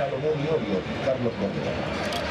Salomé Diorio, Carlos Gómez.